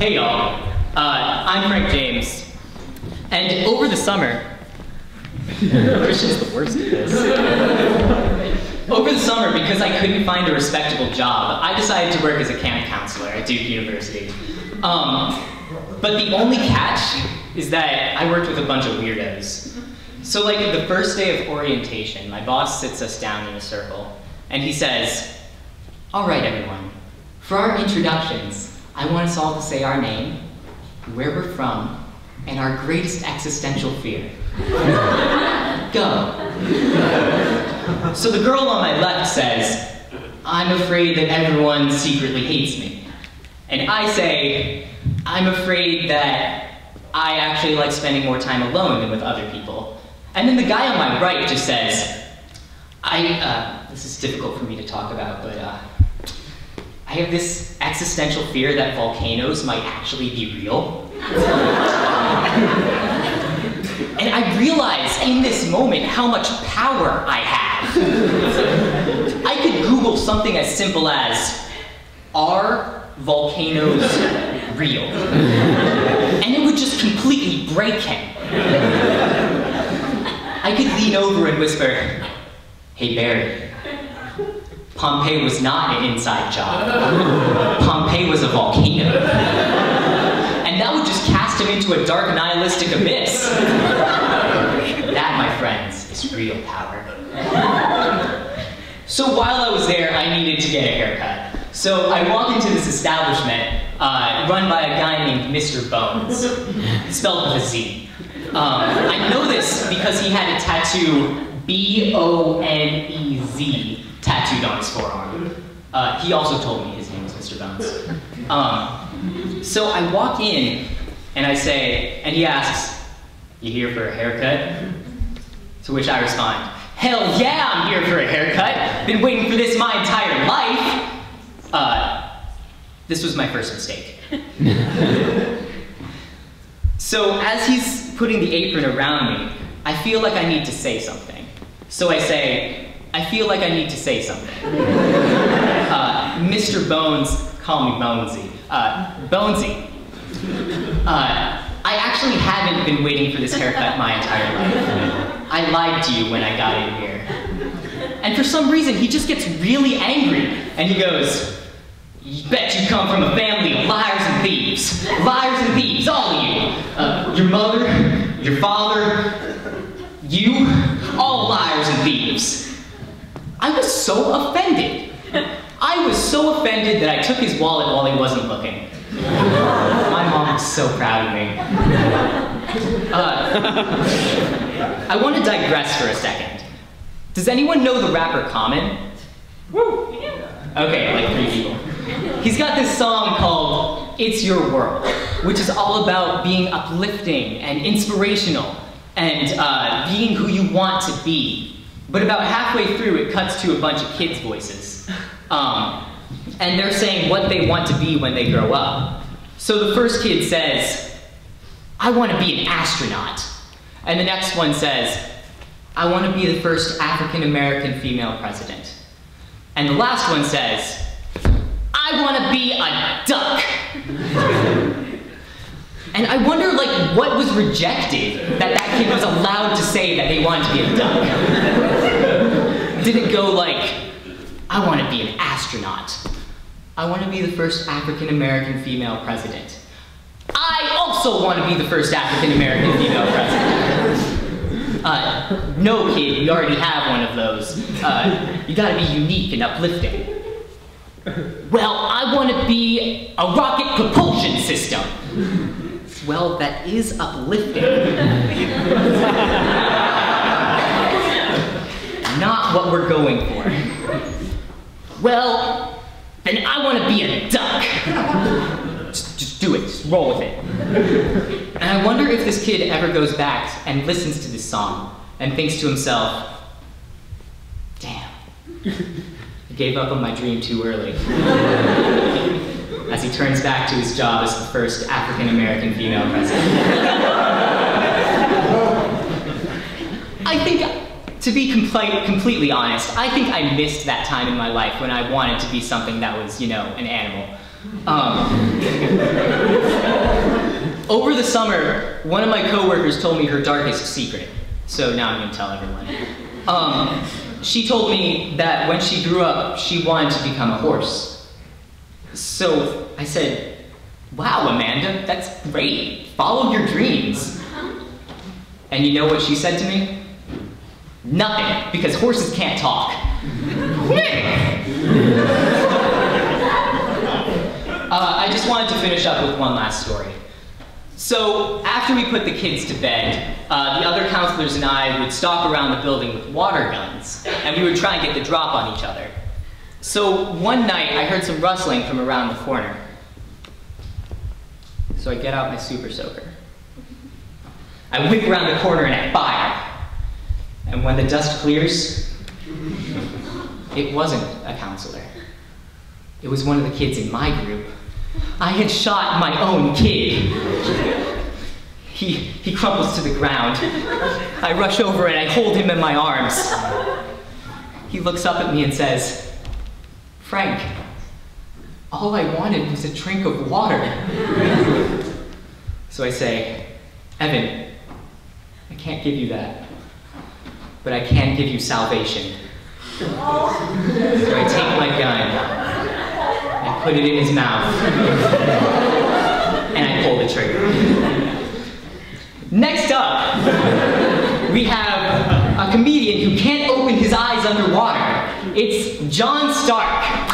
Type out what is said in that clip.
Hey y'all, uh, I'm Frank James, and over the summer, Christian's the worst at this. over the summer, because I couldn't find a respectable job, I decided to work as a camp counselor at Duke University. Um, but the only catch is that I worked with a bunch of weirdos. So like the first day of orientation, my boss sits us down in a circle, and he says, all right, everyone, for our introductions, I want us all to say our name, where we're from, and our greatest existential fear. Go. So the girl on my left says, I'm afraid that everyone secretly hates me. And I say, I'm afraid that I actually like spending more time alone than with other people. And then the guy on my right just says, I, uh, this is difficult for me to talk about, but uh, I have this existential fear that volcanoes might actually be real. and I realize in this moment how much power I have. I could Google something as simple as, are volcanoes real? And it would just completely break him. I could lean over and whisper, hey Barry, Pompeii was not an inside job. Pompeii was a volcano. And that would just cast him into a dark nihilistic abyss. That, my friends, is real power. So while I was there, I needed to get a haircut. So I walk into this establishment uh, run by a guy named Mr. Bones, spelled with a Z. Um, I know this because he had a tattoo B-O-N-E-Z tattooed on his forearm. Uh, he also told me his name was Mr. Bones. Um, so I walk in and I say, and he asks, you here for a haircut? To which I respond, hell yeah, I'm here for a haircut. Been waiting for this my entire life. Uh, this was my first mistake. so as he's putting the apron around me, I feel like I need to say something. So I say, I feel like I need to say something. Uh, Mr. Bones, call me Bonesy. Uh, Bonesy. Uh, I actually haven't been waiting for this haircut my entire life. I lied to you when I got in here. And for some reason, he just gets really angry, and he goes, You Bet you come from a family of liars and thieves. Liars and thieves, all of you. Uh, your mother, your father, you, all liars and thieves. I was so offended. I was so offended that I took his wallet while he wasn't looking. My mom was so proud of me. Uh, I want to digress for a second. Does anyone know the rapper Common? Woo! Okay, like three people. He's got this song called It's Your World, which is all about being uplifting and inspirational and uh, being who you want to be but about halfway through, it cuts to a bunch of kids' voices. Um, and they're saying what they want to be when they grow up. So the first kid says, I want to be an astronaut. And the next one says, I want to be the first African American female president. And the last one says, I want to be a duck. And I wonder, like, what was rejected that that kid was allowed to say that they wanted to be a duck? Did it go like, I want to be an astronaut. I want to be the first African American female president. I also want to be the first African American female president. Uh, no, kid, we already have one of those. Uh, you gotta be unique and uplifting. Well, I want to be a rocket propulsion system. Well, that is uplifting. What we're going for. Well, then I want to be a duck. Just, just do it, just roll with it. And I wonder if this kid ever goes back and listens to this song and thinks to himself, damn, I gave up on my dream too early as he turns back to his job as the first African American female president. I think, to be complete, completely honest, I think I missed that time in my life when I wanted to be something that was, you know, an animal. Um, over the summer, one of my coworkers told me her darkest secret. So now I'm gonna tell everyone. Um, she told me that when she grew up, she wanted to become a horse. So I said, wow, Amanda, that's great. Follow your dreams. And you know what she said to me? Nothing, because horses can't talk. Uh, I just wanted to finish up with one last story. So after we put the kids to bed, uh, the other counselors and I would stalk around the building with water guns, and we would try and get the drop on each other. So one night, I heard some rustling from around the corner. So I get out my super soaker. I whip around the corner and I fire. And when the dust clears, it wasn't a counselor. It was one of the kids in my group. I had shot my own kid. He, he crumples to the ground. I rush over and I hold him in my arms. He looks up at me and says, Frank, all I wanted was a drink of water. So I say, Evan, I can't give you that, but I can't give you salvation. So I take my gun I put it in his mouth, and I pull the trigger. Next up, we have a comedian who can't open his eyes underwater. It's John Stark.